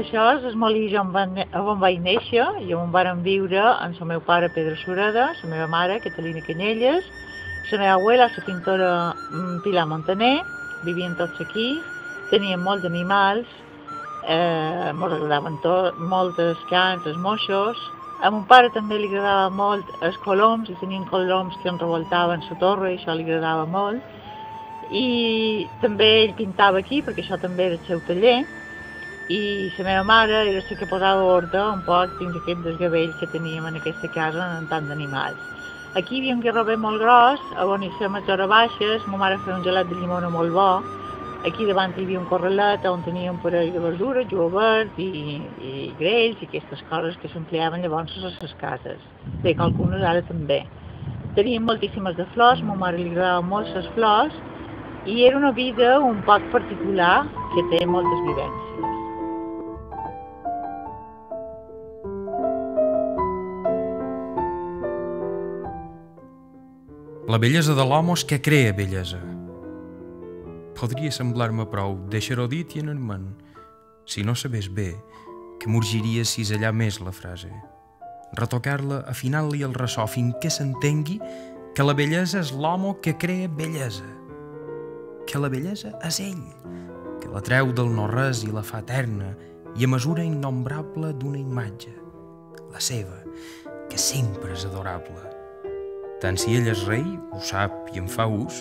Això és el molí on, van, on vaig néixer i on varen viure amb el meu pare Pedro Sureda, la meva mare Catalina Canyelles, la meva abuela, la pintora mm, Pilar Montaner, vivien tots aquí, tenien molts animals, eh, ens agradaven tot, moltes cans, els moixos, a mon pare també li agradava molt els coloms, i tenien coloms que en revoltaven la torre, i això li agradava molt. I també ell pintava aquí, perquè això també era el seu taller, i la meva mare era la que posava ordre un poc dins aquest desgavell que teníem en aquesta casa en tant d'animals. Aquí hi havia un guerrover molt gros, on hi fèiem a baixes, ma mare feia un gelat de llimona molt bo, Aquí davant hi havia un correlet on tenia un parell de verdures, jovert i, i grells i aquestes coses que s'empleaven llavors a les cases. Bé, que algunes ara també. Teníem moltíssimes de flors, a ma mare li agradaven molt les flors i era una vida un poc particular que té moltes vivències. La bellesa de l'home és que crea bellesa podria semblar-me prou deixar-ho dit i anar-me'n, si no sabés bé que morgiria allà més la frase. Retocar-la, afinar-li el ressò que s'entengui que la bellesa és l'home que crea bellesa, que la bellesa és ell, que la treu del no-res i la fa eterna i a mesura innombrable d'una imatge, la seva, que sempre és adorable. Tant si ell és rei, ho sap i en fa ús,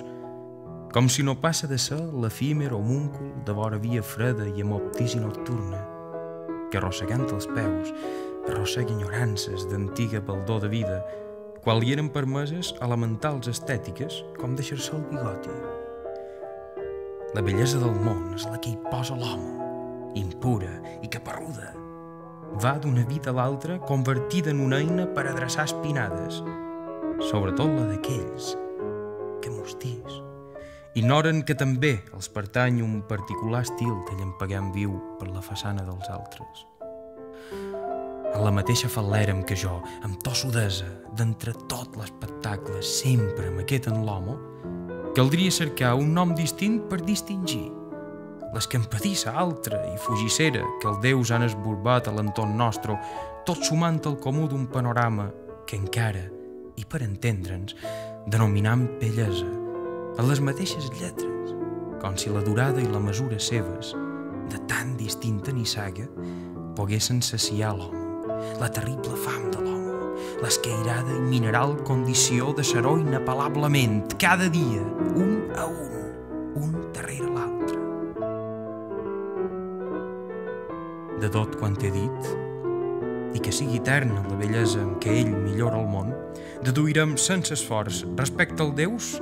com si no passa de ser l'efímer homúncul de vora via freda i amb optici nocturna, que arrossegant els peus arrossega ignorances d'antiga baldor de vida, qual li eren permeses elementals estètiques com deixar-se el bigoti. La bellesa del món és la que hi posa l'home, impura i caparruda. Va d'una vida a l'altra convertida en una eina per adreçar espinades, sobretot la d'aquells que mostís Ignoren que també els pertany un particular estil de llampegant viu per la façana dels altres. En la mateixa fal·lera amb que jo, amb to sudesa, d'entre tot l'espectacle, sempre aquest en l'home, caldria cercar un nom distint per distingir. L'escampadissa altra i fugissera que els déus han esborbat a l'entorn nostre, tot sumant el comú d'un panorama que encara, i per entendre'ns, denominam bellesa, en les mateixes lletres, com si la durada i la mesura seves, de tan distinta nissaga, poguessin saciar l'home, la terrible fam de l'home, l'escairada i mineral condició de ser-ho inapel·lablement, cada dia, un a un, un darrere l'altre. De tot quant he dit, i que sigui eterna la bellesa amb què ell millora el món, deduirem sense esforç respecte al Déus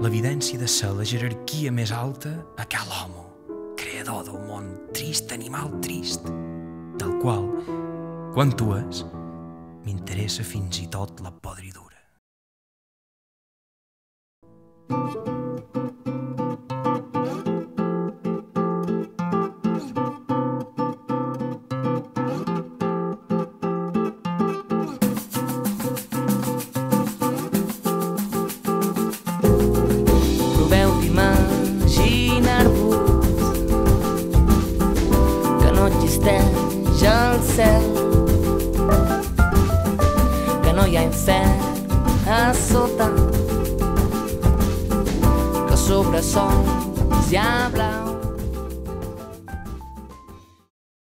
l'evidència de ser la jerarquia més alta a cal l'homo, creador del món trist, animal trist, del qual, quan tu és, m'interessa fins i tot la podridura. thank you no hi ha infern a sota